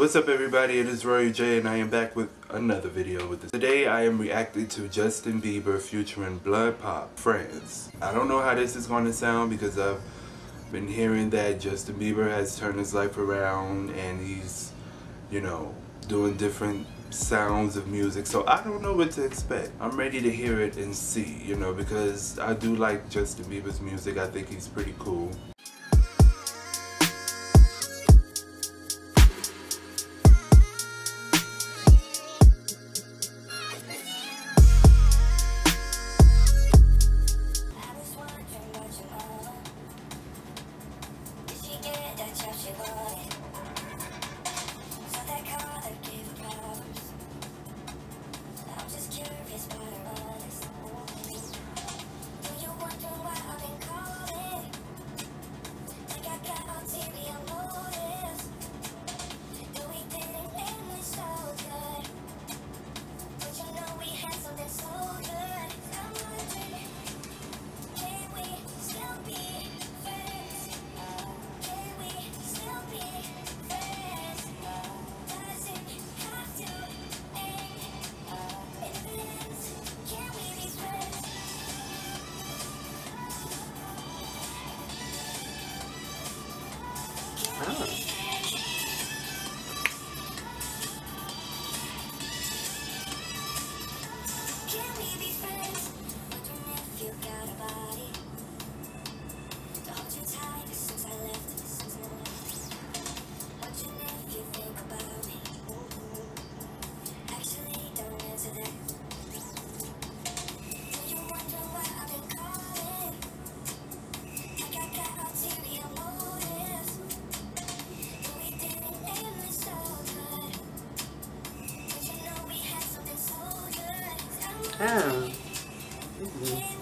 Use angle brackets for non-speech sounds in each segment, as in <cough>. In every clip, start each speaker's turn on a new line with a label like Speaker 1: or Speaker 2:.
Speaker 1: What's up everybody, it is Royal J and I am back with another video with this. Today I am reacting to Justin Bieber featuring BloodPop, Friends. I don't know how this is going to sound because I've been hearing that Justin Bieber has turned his life around and he's, you know, doing different sounds of music. So I don't know what to expect. I'm ready to hear it and see you know because I do like Justin Bieber's music. I think he's pretty cool Ага.
Speaker 2: Oh. Mm -hmm.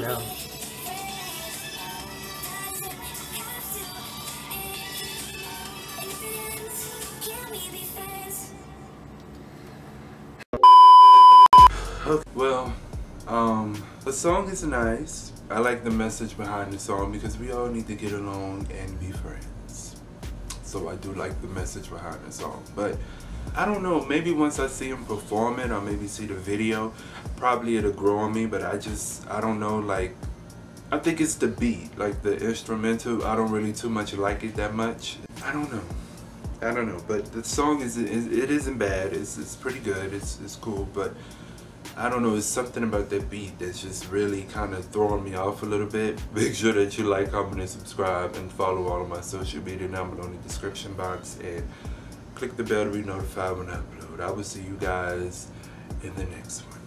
Speaker 2: Know.
Speaker 1: Okay, well, um, the song is nice. I like the message behind the song because we all need to get along and be friends. So I do like the message behind the song. But I don't know, maybe once I see him perform it or maybe see the video, probably it'll grow on me, but I just, I don't know, like, I think it's the beat, like the instrumental, I don't really too much like it that much. I don't know. I don't know, but the song is, it isn't bad, it's, it's pretty good, it's, it's cool, but I don't know, it's something about that beat that's just really kind of throwing me off a little bit. <laughs> Make sure that you like, comment, and subscribe, and follow all of my social media number on the description box, and click the bell to be notified when I upload. I will see you guys in the next one.